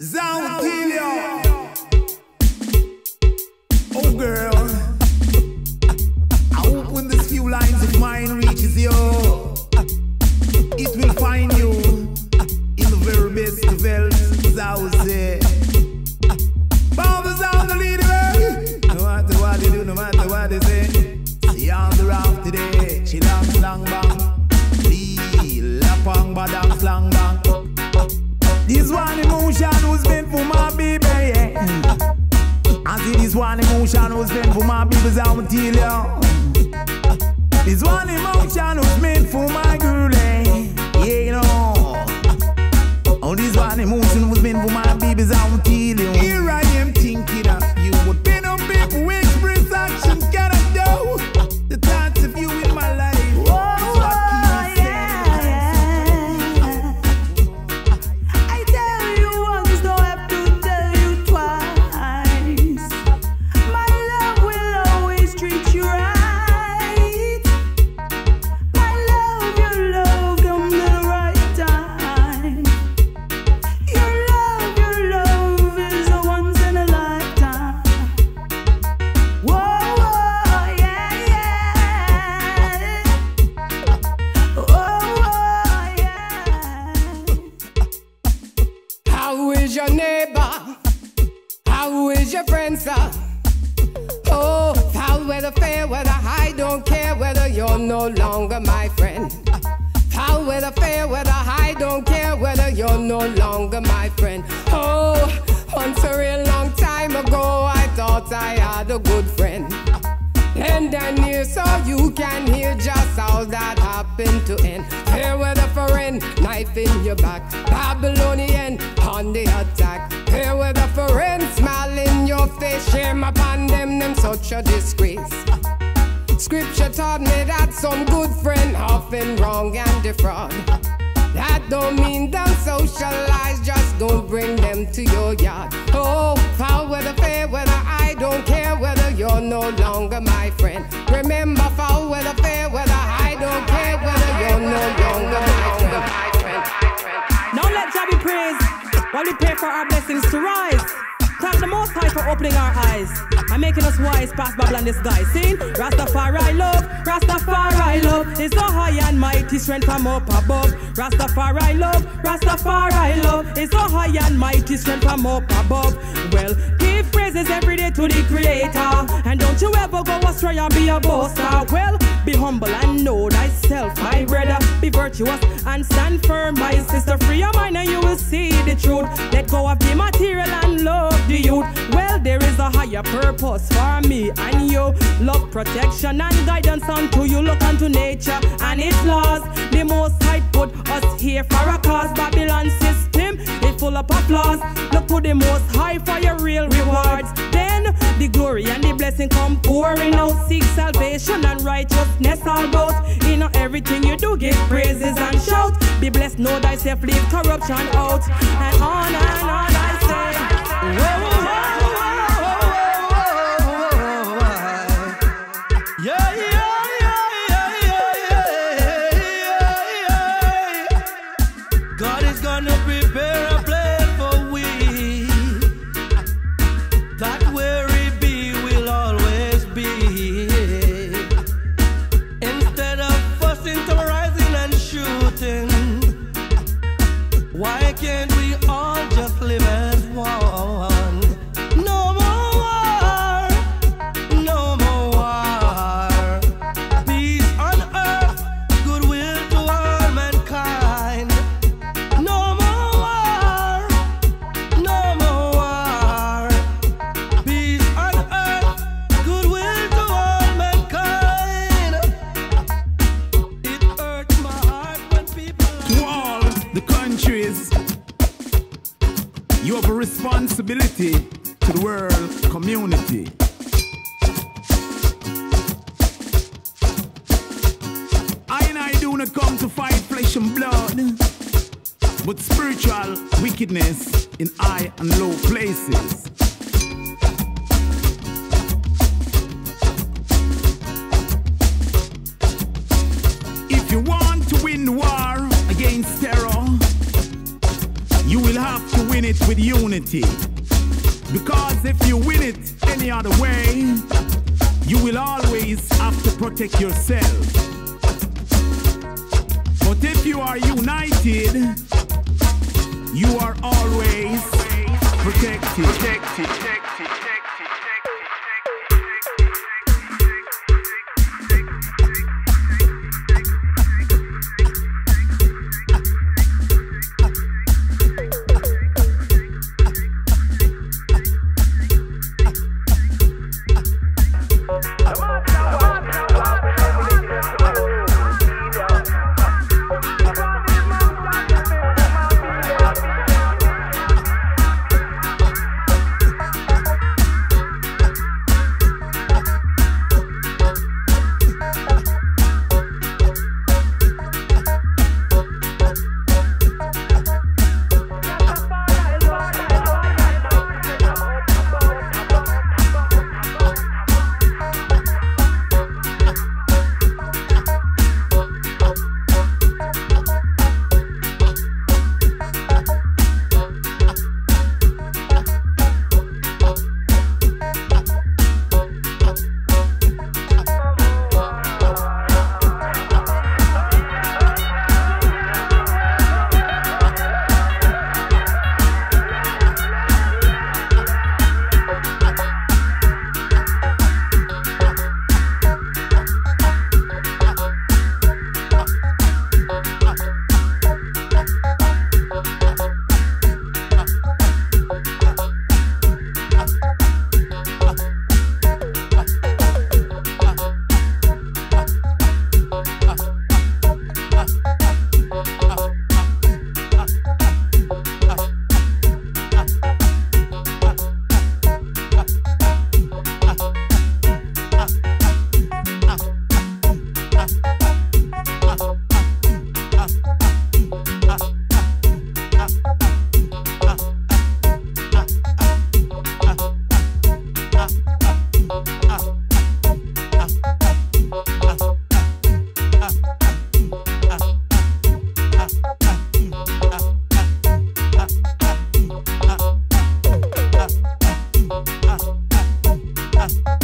Zautilio. Oh girl. I hope when this few lines of mine reaches you, it will find you in the very best of health. Zauze. Baba Zau the leader. No matter what they do, no matter what they say. See on the raft today. Chilang slang bang. Lee la pang badang slang bang. This one emotion was meant for my baby, yeah. I see this one emotion was meant for my baby, I'm tell you. This one emotion was meant for my girl, eh. yeah, you know. Oh, this one emotion was meant for my baby, I'm tell your neighbor? How is your friend, sir? Oh, foul weather, fair weather, I don't care whether you're no longer my friend. Foul weather, fair weather, I don't care whether you're no longer my friend. Oh, once a real long time ago, I thought I had a good friend. And then near so you can hear just how that happened to end. Fair weather friend, knife in your back. Babylonian on the attack. Fair weather friend, smile in your face. Shame upon them, them such a disgrace. Scripture taught me that some good friend often wrong and defraud. That don't mean them socialize, just don't bring them to your yard. Oh, foul weather, fair weather, I don't care whether you're no longer my friend. Remember, foul weather, fair weather, I don't care whether you're no longer while we pray for our blessings to rise. Thank the Most High for opening our eyes and making us wise past Babylon disguise. Sing Rastafari love, Rastafari love is the high and mighty strength from up above. Rastafari love, Rastafari love is the high and mighty strength from up above. Well, give praises every day to the Creator, and don't you ever go astray and be a boaster. Well, be humble and know thyself. Be virtuous and stand firm, my sister. Free your mind and you will see the truth. Let go of the material and love the youth. Well, there is a higher purpose for me and you. Love, protection, and guidance unto you. Look unto nature and its laws. The Most High put us here for a cause. Babylon system is full of flaws. Look to the Most High for your real rewards. Then the glory and the blessing come pouring out. Seek salvation and righteousness all about. In everything you do, give praises and shout. Be blessed, know thyself, leave corruption out. And on to the world community. I and I do not come to fight flesh and blood, but spiritual wickedness in high and low places. If you want to win the war against terror, you will have to win it with unity. Because if you win it any other way, you will always have to protect yourself. But if you are united, you are always protected. protected. protected. Jamaica.